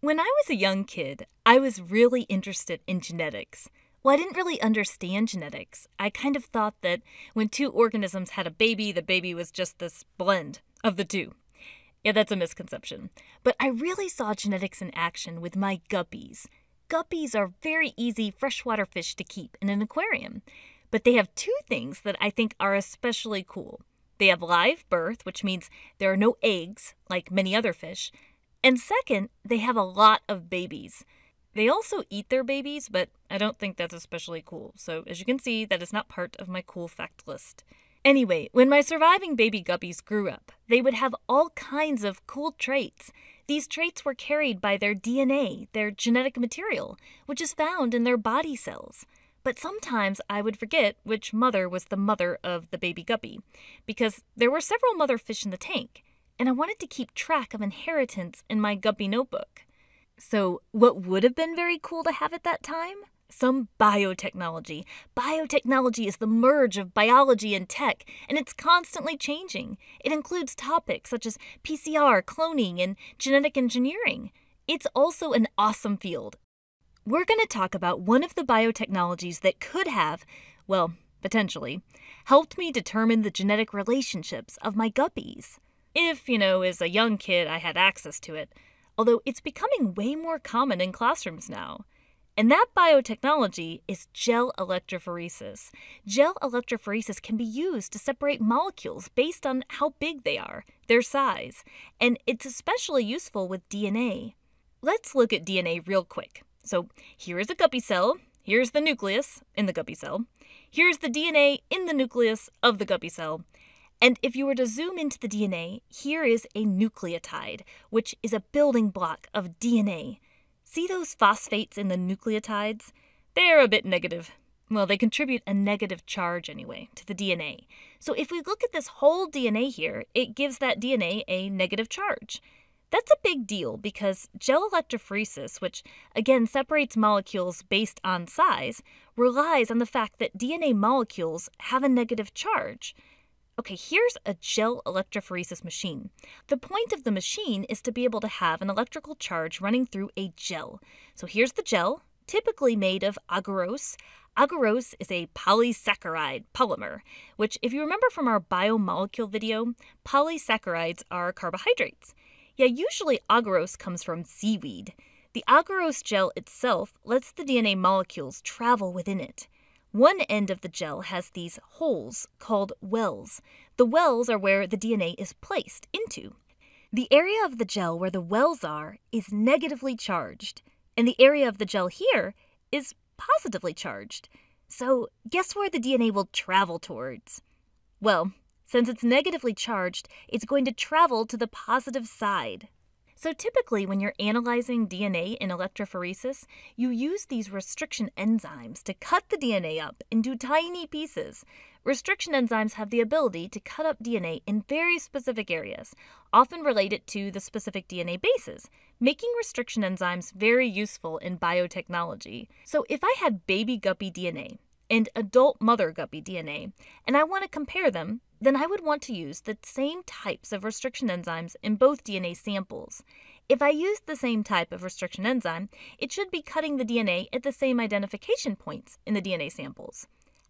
When I was a young kid, I was really interested in genetics. Well, I didn't really understand genetics. I kind of thought that when two organisms had a baby, the baby was just this blend of the two. Yeah, that's a misconception. But I really saw genetics in action with my guppies. Guppies are very easy freshwater fish to keep in an aquarium. But they have two things that I think are especially cool. They have live birth, which means there are no eggs, like many other fish. And second, they have a lot of babies. They also eat their babies, but I don't think that's especially cool. So, as you can see, that is not part of my cool fact list. Anyway, when my surviving baby guppies grew up, they would have all kinds of cool traits. These traits were carried by their DNA, their genetic material, which is found in their body cells. But sometimes I would forget which mother was the mother of the baby guppy, because there were several mother fish in the tank, and I wanted to keep track of inheritance in my guppy notebook. So, what would have been very cool to have at that time? Some biotechnology. Biotechnology is the merge of biology and tech, and it's constantly changing. It includes topics such as PCR, cloning, and genetic engineering. It's also an awesome field. We're going to talk about one of the biotechnologies that could have, well, potentially, helped me determine the genetic relationships of my guppies. If, you know, as a young kid I had access to it although it's becoming way more common in classrooms now. And that biotechnology is gel electrophoresis. Gel electrophoresis can be used to separate molecules based on how big they are, their size, and it's especially useful with DNA. Let's look at DNA real quick. So here is a guppy cell, here's the nucleus in the guppy cell, here's the DNA in the nucleus of the guppy cell, and if you were to zoom into the DNA, here is a nucleotide, which is a building block of DNA. See those phosphates in the nucleotides? They're a bit negative. Well, they contribute a negative charge anyway to the DNA. So if we look at this whole DNA here, it gives that DNA a negative charge. That's a big deal because gel electrophoresis, which again separates molecules based on size, relies on the fact that DNA molecules have a negative charge. Okay, here's a gel electrophoresis machine. The point of the machine is to be able to have an electrical charge running through a gel. So here's the gel, typically made of agarose. Agarose is a polysaccharide polymer, which, if you remember from our biomolecule video, polysaccharides are carbohydrates. Yeah, usually agarose comes from seaweed. The agarose gel itself lets the DNA molecules travel within it. One end of the gel has these holes called wells. The wells are where the DNA is placed into. The area of the gel where the wells are is negatively charged, and the area of the gel here is positively charged. So, guess where the DNA will travel towards? Well, since it's negatively charged, it's going to travel to the positive side. So typically, when you're analyzing DNA in electrophoresis, you use these restriction enzymes to cut the DNA up into tiny pieces. Restriction enzymes have the ability to cut up DNA in very specific areas, often related to the specific DNA bases, making restriction enzymes very useful in biotechnology. So if I had baby guppy DNA, and adult mother guppy DNA, and I want to compare them, then I would want to use the same types of restriction enzymes in both DNA samples. If I used the same type of restriction enzyme, it should be cutting the DNA at the same identification points in the DNA samples.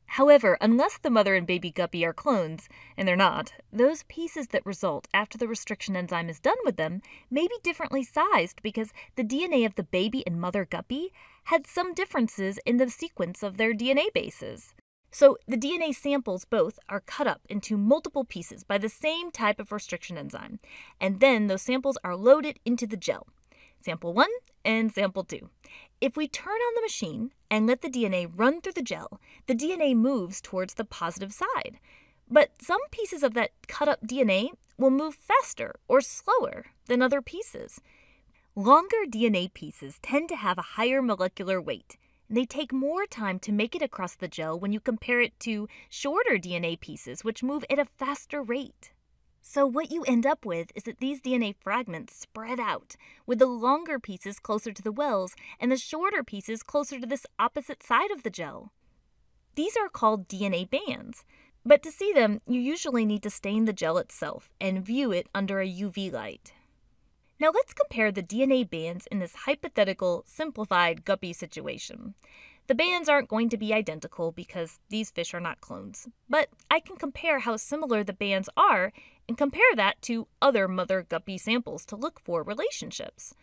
However, unless the mother and baby guppy are clones, and they're not, those pieces that result after the restriction enzyme is done with them may be differently sized because the DNA of the baby and mother guppy had some differences in the sequence of their DNA bases. So the DNA samples both are cut up into multiple pieces by the same type of restriction enzyme, and then those samples are loaded into the gel. Sample 1 and sample 2. If we turn on the machine and let the DNA run through the gel, the DNA moves towards the positive side. But some pieces of that cut up DNA will move faster or slower than other pieces. Longer DNA pieces tend to have a higher molecular weight. And they take more time to make it across the gel when you compare it to shorter DNA pieces, which move at a faster rate. So, what you end up with is that these DNA fragments spread out, with the longer pieces closer to the wells and the shorter pieces closer to this opposite side of the gel. These are called DNA bands. But to see them, you usually need to stain the gel itself and view it under a UV light. Now let's compare the DNA bands in this hypothetical, simplified guppy situation. The bands aren't going to be identical because these fish are not clones, but I can compare how similar the bands are and compare that to other mother guppy samples to look for relationships.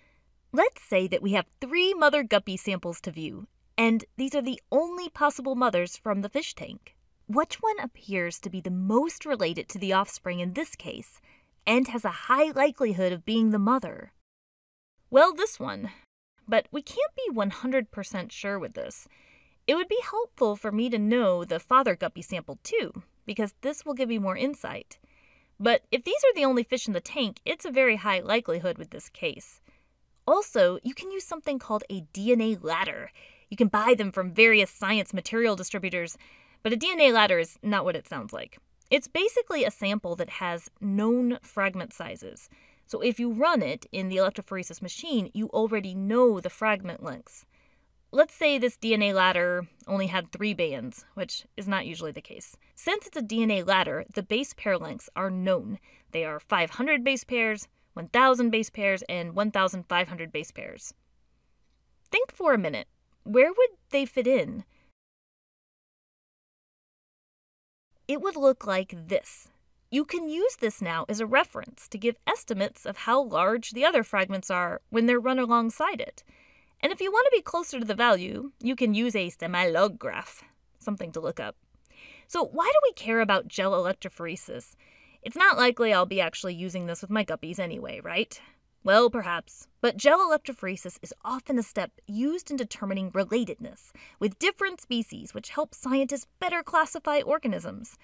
Let's say that we have three mother guppy samples to view, and these are the only possible mothers from the fish tank. Which one appears to be the most related to the offspring in this case, and has a high likelihood of being the mother? Well, this one. But we can't be 100% sure with this. It would be helpful for me to know the father guppy sample too, because this will give me more insight. But if these are the only fish in the tank, it's a very high likelihood with this case. Also, you can use something called a DNA ladder. You can buy them from various science material distributors, but a DNA ladder is not what it sounds like. It's basically a sample that has known fragment sizes. So if you run it in the electrophoresis machine, you already know the fragment lengths. Let's say this DNA ladder only had three bands, which is not usually the case. Since it's a DNA ladder, the base pair lengths are known. They are 500 base pairs, 1000 base pairs, and 1500 base pairs. Think for a minute where would they fit in? It would look like this. You can use this now as a reference to give estimates of how large the other fragments are when they're run alongside it. And if you want to be closer to the value, you can use a semi-log graph, something to look up. So why do we care about gel electrophoresis? It's not likely I'll be actually using this with my guppies anyway, right? Well, perhaps. But gel electrophoresis is often a step used in determining relatedness with different species, which helps scientists better classify organisms.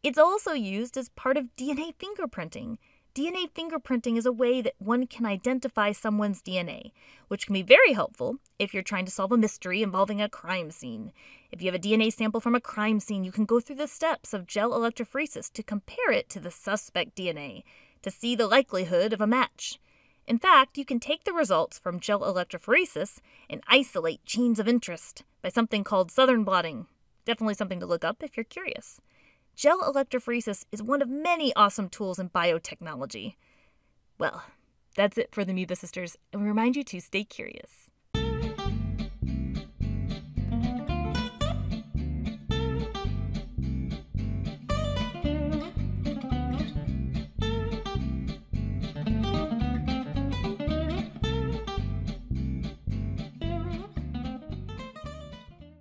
It's also used as part of DNA fingerprinting. DNA fingerprinting is a way that one can identify someone's DNA, which can be very helpful if you're trying to solve a mystery involving a crime scene. If you have a DNA sample from a crime scene, you can go through the steps of gel electrophoresis to compare it to the suspect DNA to see the likelihood of a match. In fact, you can take the results from gel electrophoresis and isolate genes of interest by something called southern blotting. Definitely something to look up if you're curious. Gel electrophoresis is one of many awesome tools in biotechnology. Well, that's it for the Amoeba Sisters, and we remind you to stay curious.